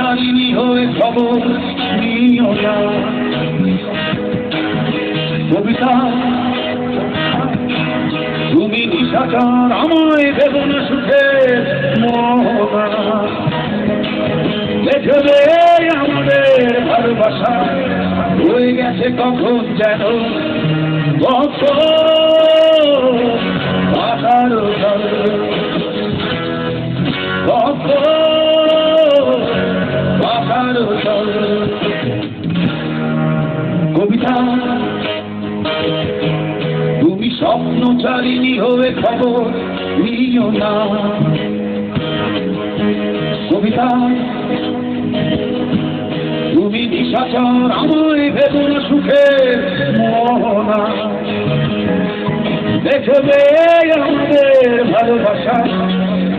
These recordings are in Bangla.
স্বপ্নচারিণী হয়ে খবর না কবিতা, তুমি নিশাচার আমায় দেব না সুখে দেখবে আমাদের ভালোবাসা হয়ে গেছে কখন যেন কত কবিতা তুমি স্বপ্নচারিণী হয়ে খবর নিও না। কবিতা, তুমি নিশাচর আমায় ভেবো না সুখে মোহনা। দেখবে আমাদের ভালোবাসা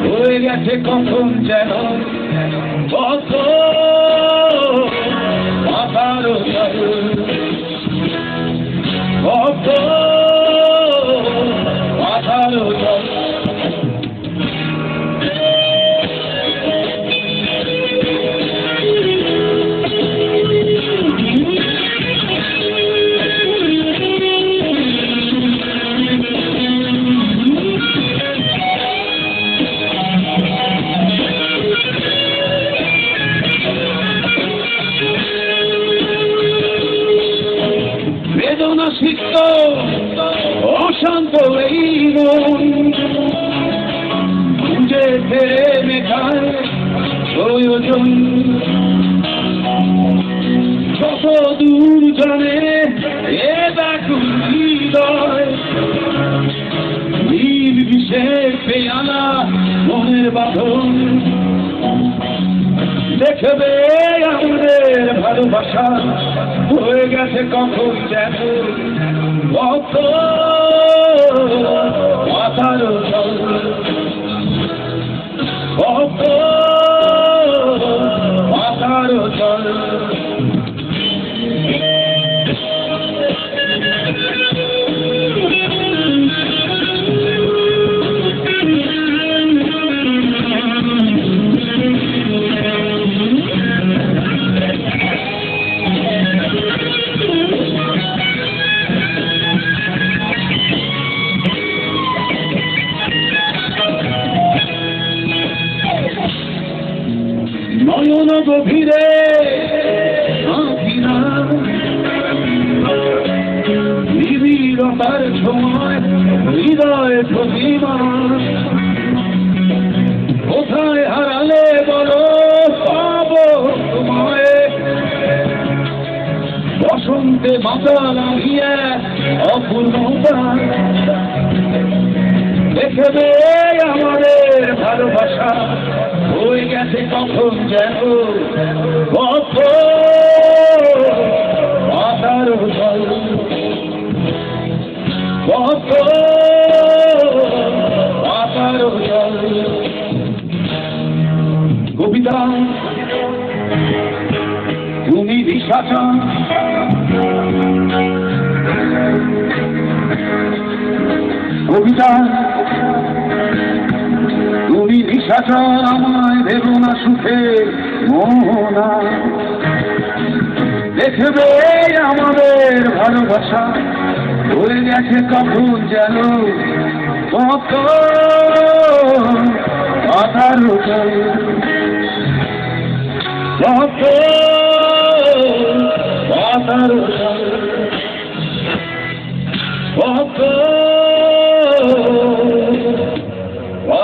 হয়ে গেছে কখন যেন। কত মাতার সিক্ত অশান্ত এই মন খুঁজে ফেরে মেঘায় প্রয়োজন। কত দূর জানে এ ব্যাকুল হৃদয়। নীল বিশেষ পেয়ালা মনের বাঁধন। দেখবে আমাদের হয়ে গেছে কখন যেন কত মাথার গভীরে। নিবিড়তার সময় হৃদয় প্রতিমা কোথায় হারালে বলো, পাবো তোমায়। বসন্তে মাতা লাগিয়ে অপূর্ণতা দেখবে আমাদের ভালোবাসা হয়ে গেছে কখন যেন? কত মাতার জল কত মাতার জল কবিতা, তুমি দিশাচা কবিতা তুমি নিশাচর আমায় ভেবো না সুখে, মোহনা। দেখবে আমাদের ভালোবাসা হয়ে গেছে কখন যেন কত কথার কত